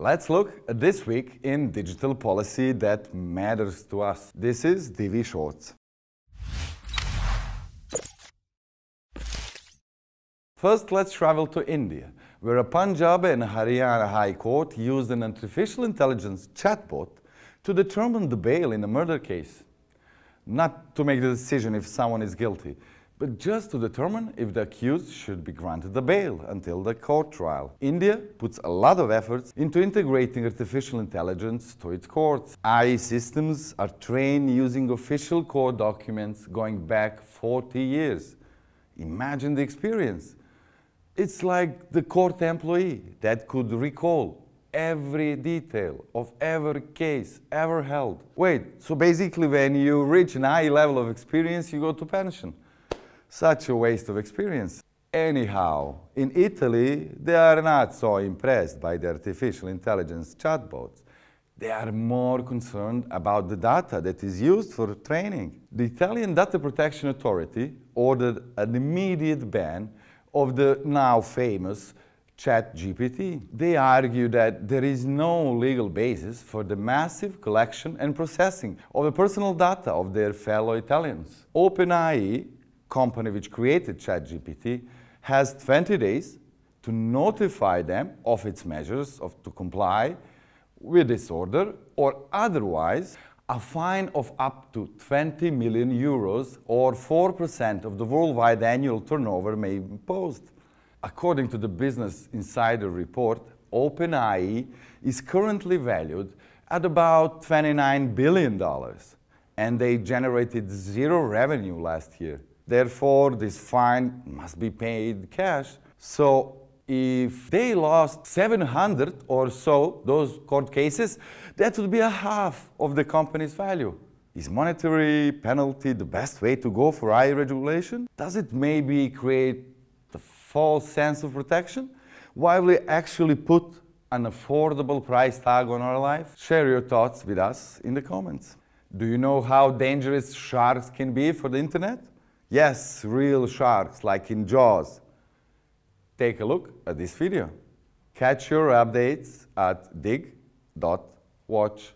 Let's look at this week in digital policy that matters to us. This is DW Shorts. First, let's travel to India, where a Punjab and Haryana High Court used an artificial intelligence chatbot to determine the bail in a murder case. Not to make the decision if someone is guilty, but just to determine if the accused should be granted the bail until the court trial. India puts a lot of efforts into integrating artificial intelligence to its courts. AI systems are trained using official court documents going back 40 years. Imagine the experience. It's like the court employee that could recall every detail of every case ever held. Wait, so basically when you reach an high level of experience, you go to pension. Such a waste of experience. Anyhow, in Italy, they are not so impressed by the artificial intelligence chatbots. They are more concerned about the data that is used for training. The Italian Data Protection Authority ordered an immediate ban of the now famous ChatGPT. They argue that there is no legal basis for the massive collection and processing of the personal data of their fellow Italians. OpenAI, company which created ChatGPT, has 20 days to notify them of its measures of, to comply with this order or otherwise a fine of up to 20 million euros or 4% of the worldwide annual turnover may be imposed. According to the Business Insider report, OpenAI is currently valued at about $29 billion, and they generated zero revenue last year. Therefore, this fine must be paid cash. So if they lost 700 or so, those court cases, that would be a half of the company's value. Is monetary penalty the best way to go for AI regulation? Does it maybe create the false sense of protection while we actually put an affordable price tag on our life? Share your thoughts with us in the comments. Do you know how dangerous sharks can be for the internet? Yes, real sharks like in Jaws take a look at this video. Catch your updates at dig.watch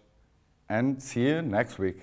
and see you next week.